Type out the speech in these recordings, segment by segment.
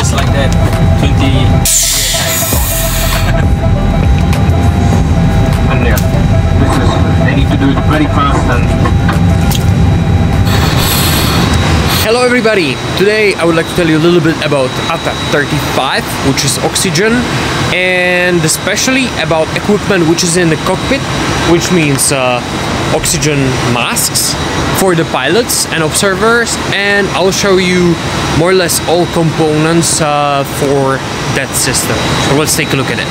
just like that 20 and yeah this is I need to do it very fast and Hello everybody! Today I would like to tell you a little bit about ATA 35, which is oxygen, and especially about equipment which is in the cockpit, which means uh, oxygen masks for the pilots and observers, and I'll show you more or less all components uh, for that system. So let's take a look at it.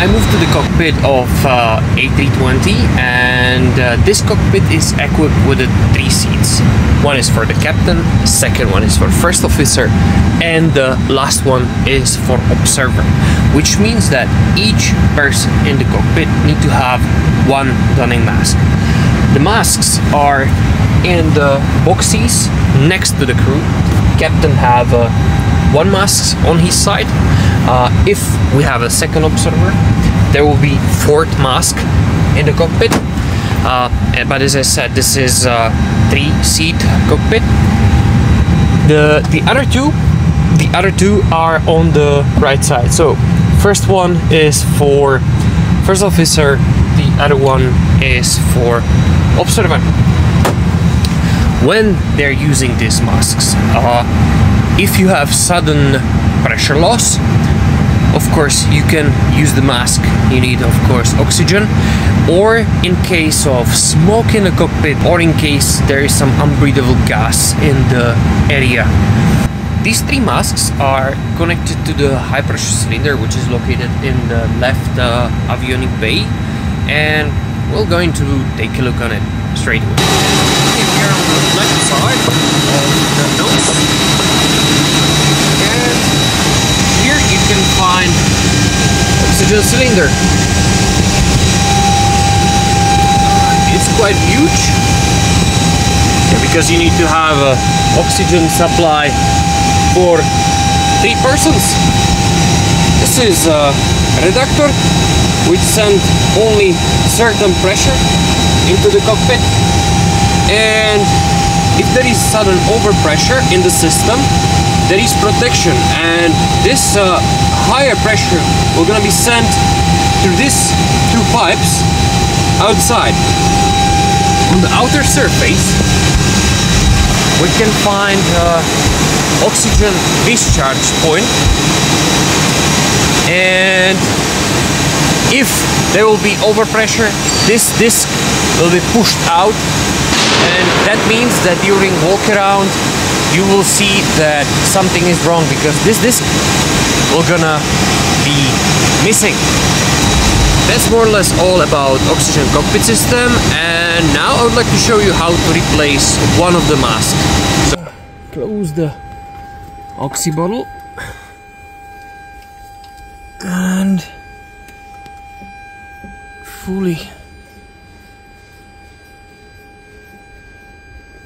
I moved to the cockpit of uh, A320 and uh, this cockpit is equipped with three seats. One is for the captain, second one is for first officer and the last one is for observer, which means that each person in the cockpit need to have one donning mask. The masks are in the boxes next to the crew. Captain have uh, one mask on his side. Uh, if we have a second observer, there will be fourth mask in the cockpit. Uh, but as I said, this is a three-seat cockpit. The the other two, the other two are on the right side. So first one is for first officer. The other one is for observer when they're using these masks. Uh, if you have sudden pressure loss, of course, you can use the mask. You need, of course, oxygen. Or in case of smoke in the cockpit, or in case there is some unbreathable gas in the area. These three masks are connected to the high pressure cylinder, which is located in the left uh, avionic bay. And we're going to take a look on it straight away. We are on the left side of the nose. And here you can find oxygen cylinder. Uh, It's quite huge Yeah, because you need to have a oxygen supply for three persons. This is a reductor which send only certain pressure into the cockpit. And if there is sudden overpressure in the system there is protection. And this uh, higher pressure will gonna be sent through these two pipes outside. On the outer surface we can find uh, oxygen discharge point. And if there will be overpressure this disc will be pushed out. And that means that during walk around you will see that something is wrong because this disc will gonna be missing. That's more or less all about oxygen cockpit system. And now I would like to show you how to replace one of the masks. So close the oxy bottle. And fully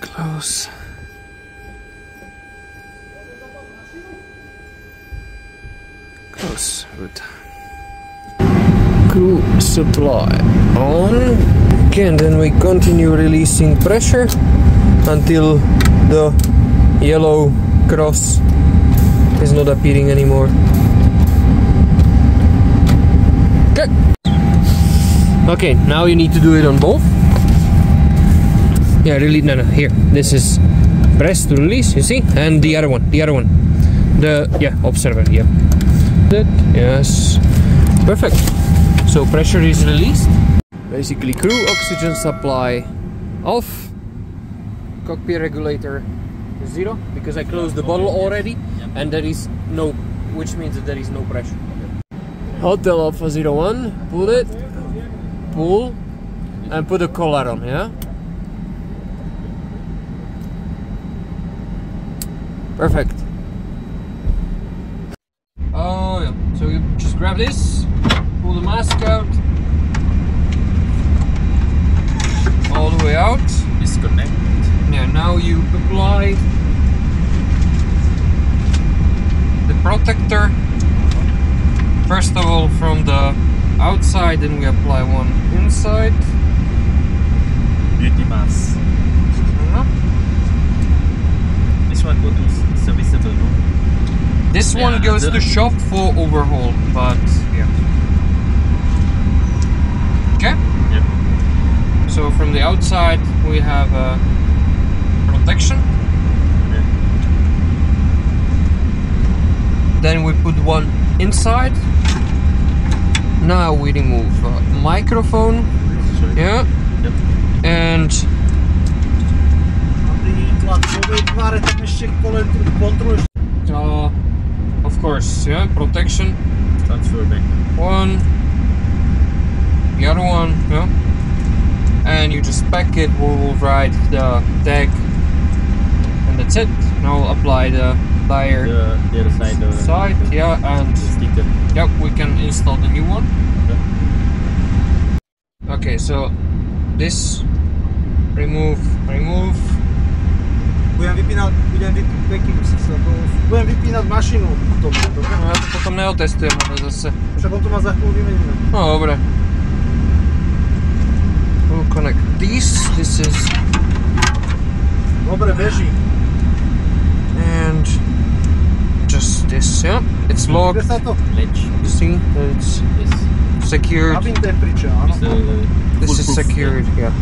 close. Close. Good. Crew supply on. Okay, and then we continue releasing pressure until the yellow cross is not appearing anymore. Good. Okay, now you need to do it on both. Yeah, really, no, no, here. This is press to release, you see? And the other one, the other one. The, yeah, observer, yeah. That, yes. Perfect. So pressure is released. Basically, crew oxygen supply off. Cockpit regulator zero, because I closed the bottle already. And there is no, which means that there is no pressure. Hotel Alpha 01, pull it, pull, and put a collar on, yeah? Perfect. Oh yeah, so you just grab this, pull the mask out, all the way out. disconnect Yeah, now you apply the protector. First of all from the outside, then we apply one inside. beauty mask this one go to serviceable room This Yeah, one goes the- to shop for overhaul, but yeah. Okay. Yep. So from the outside we have uh, protection. Yeah. Then we put one inside. Now we remove uh, microphone. Yeah. Yep. And A pri tlačovej tvare tam ešte kolentru- kontroluješ. uh, of course, yeah, protection. Transfer back. One. The other one, yeah. And you just pack it. We will write the tag, that's it. Now apply the tire The, the other side. The, side, the, yeah, and The sticker. Yep, we can install the new one. Okay, so this remove, remove. Budem vypínať, budem vypínať, budem vypínať mašinu k tomu, dobre? No ja to potom neotestujem, ale zase. Však on to má za chvíľu vymeníme. No dobre. We'll connect these. This is Dobre, beží. And just this. Yeah, it's locked. sa to? Ledge. You see, it's Yes. secured. Temperature, áno. This is foolproof. secured. Yeah.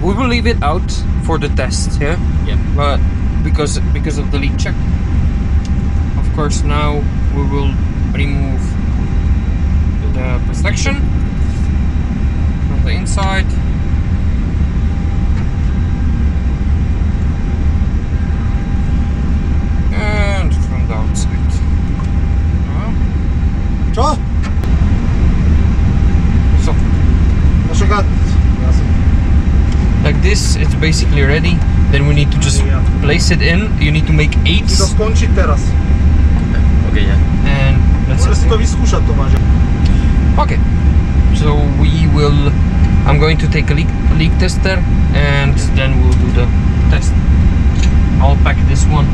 We will leave it out for the test. Yeah. Yeah. but because because of the leak check of course now we will remove the protection from the inside and outside so a- ja som... like this it's basically ready then we need to just Yeah. place it in you need to make to eights teraz. Okay, yeah. and that's Môžeš si to vyskúšať, Tomáš. Okay, so we will. I'm going to take a leak, leak tester and then we'll do the test. I'll pack this one.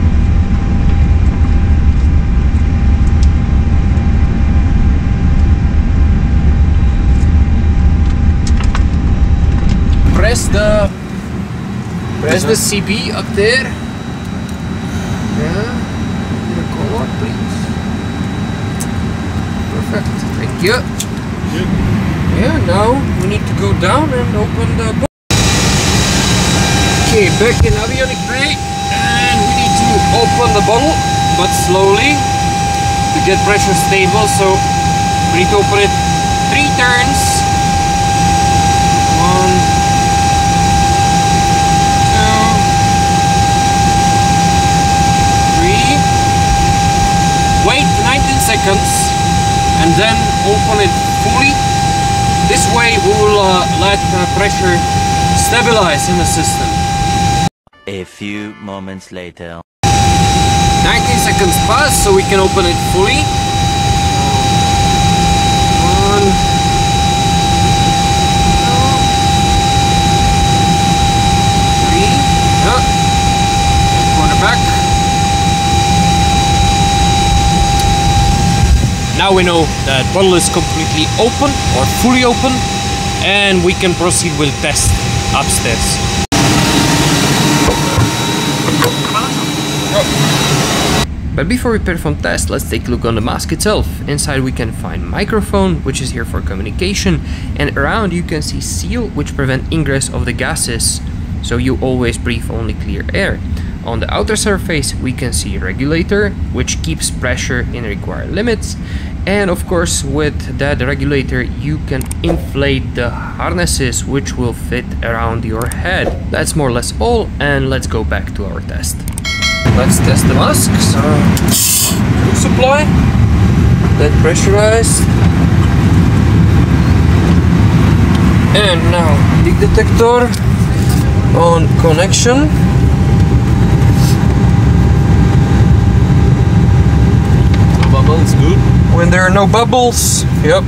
Press the press the CB up there. Yeah, please. Perfect. Thank you. Yeah, now we need to go down and open the book. Okay, back in avionic bay, and we need to open the bottle, but slowly to get pressure stable. So we need to open it three turns. One, two, three. Wait 19 seconds and then open it fully. This way we will uh, let the pressure stabilize in the system. A few moments later. 19 seconds pass so we can open it fully. One, two, three. Yeah. Corner back. Now we know that bottle is completely open or fully open and we can proceed with test upstairs. But before we perform test, let's take a look on the mask itself. Inside we can find microphone, which is here for communication, and around you can see seal, which prevent ingress of the gases, so you always breathe only clear air. On the outer surface we can see regulator, which keeps pressure in required limits, and of course with that regulator you can inflate the harnesses which will fit around your head. That's more or less all, and let's go back to our test. Let's test the mask. So, uh, food supply, that pressurized, and now leak detector on connection. Bubbles, good. When there are no bubbles, yep,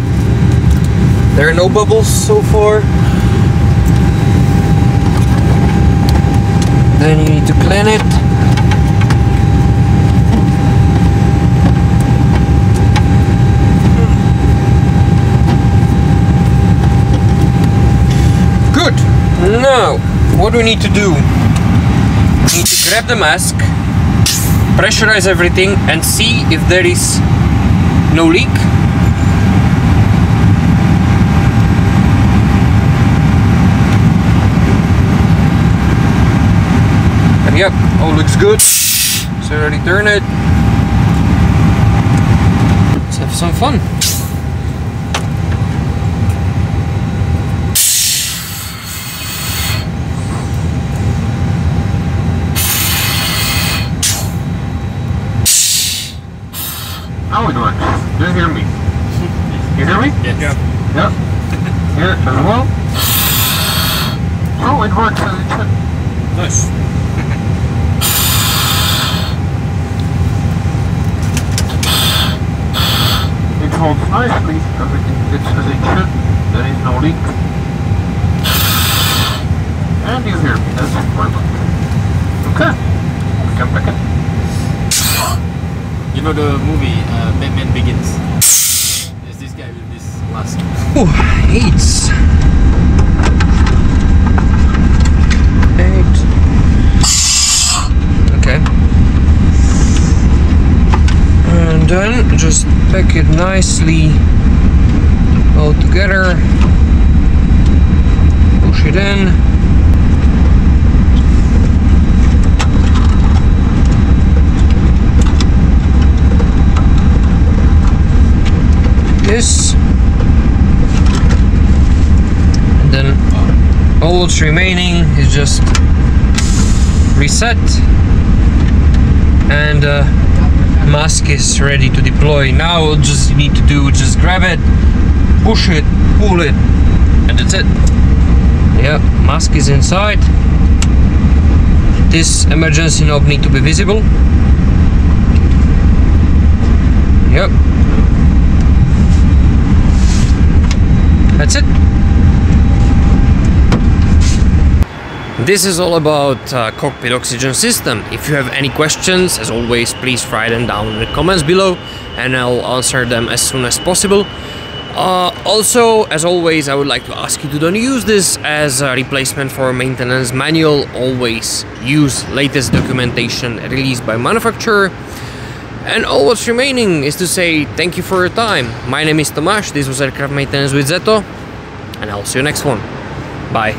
there are no bubbles so far. Then you need to clean it. Good. Now, what we need to do? We need to grab the mask pressurize everything and see if there is no leak. And yep, all looks good. So already turn it. Let's have some fun. How it works. Do you hear me? You hear me? Yeah. Yep. Here as well. Oh, it works as it should. Nice. It holds nicely, everything fits as it should. There is no leak. And you hear me, that's important. Okay. We can back it. You know the movie uh, Batman Begins? There's this guy with this mask. Ooh. Eight. Okay. And then just pack it nicely all together. Push it in. This and then all what's remaining is just reset. And uh, mask is ready to deploy. Now all just need to do just grab it push it pull it and that's it. Yeah mask is inside. This emergency knob need to be visible. Yep that's it This is all about uh, cockpit oxygen system. If you have any questions, as always, please write them down in the comments below and I'll answer them as soon as possible. Uh, also, as always, I would like to ask you to don't use this as a replacement for a maintenance manual. Always use latest documentation released by manufacturer. And all what's remaining is to say thank you for your time. My name is Tomasz, this was Aircraft Maintenance with Zeto, and I'll see you next one. Bye.